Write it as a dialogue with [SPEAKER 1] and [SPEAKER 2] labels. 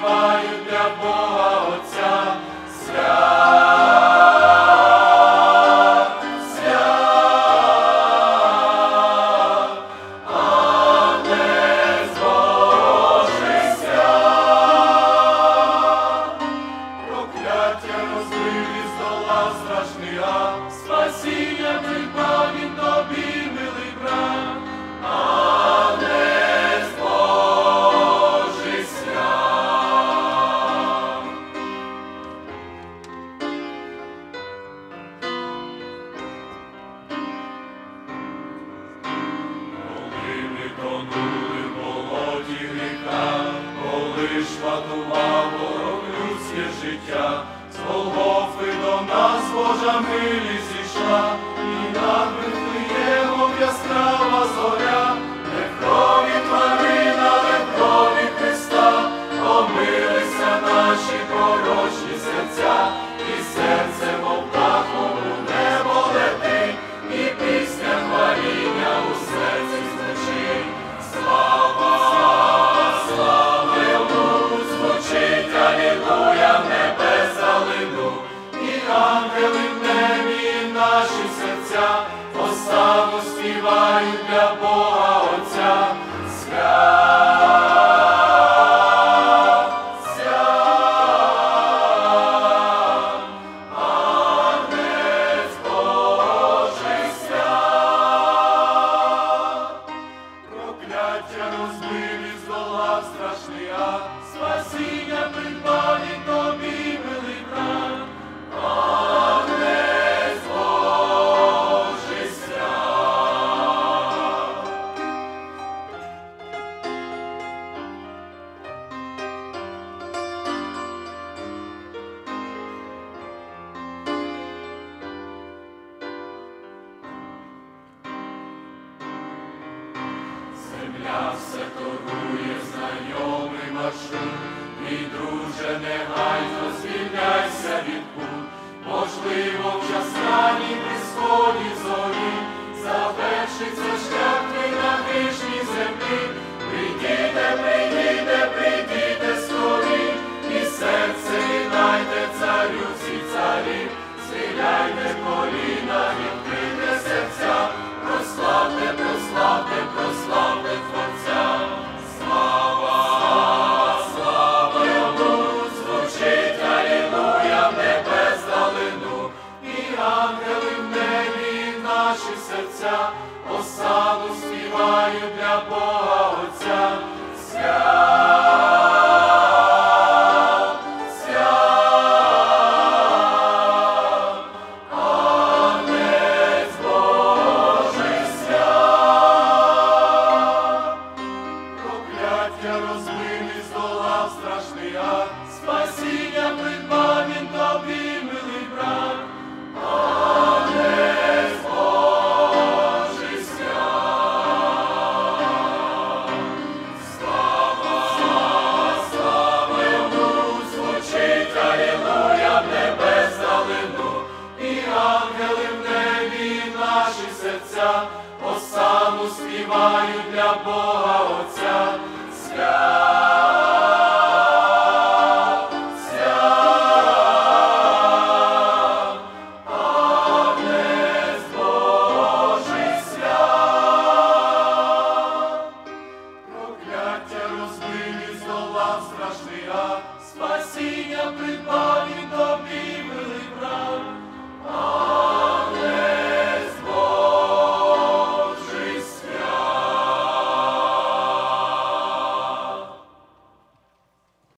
[SPEAKER 1] співають для Бога Отця свят, свят, а не зворожися, прокляття розвив і здолав страх. шматував ворог людське життя, з Голгофи до нас Божа милість зійшла, і над Вифлеємом яскрава зоря. ангели в небі наші серця. все торгує знайомий маршрут, мій друже, не гай світ. Отця, осану співаю для Бога Отця. Свят...